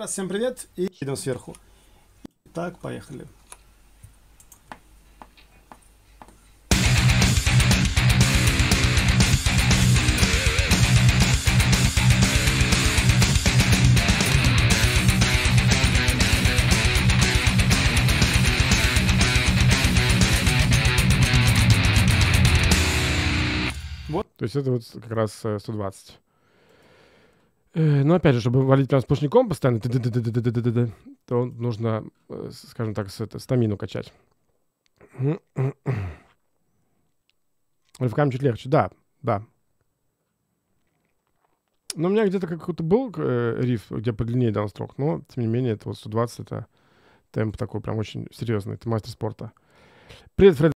раз, всем привет. И идем сверху. Так, поехали. Вот. То есть это вот как раз э, 120. Э, Но опять же, чтобы валить прям сплошняком постоянно, то нужно, э, скажем так, стамину качать. Рывками чуть легче, да, да. Но у меня где-то какой-то был э, риф, где подлиннее даунстрок, но, тем не менее, это вот 120, это темп такой прям очень серьезный, это мастер спорта. Привет, Фред.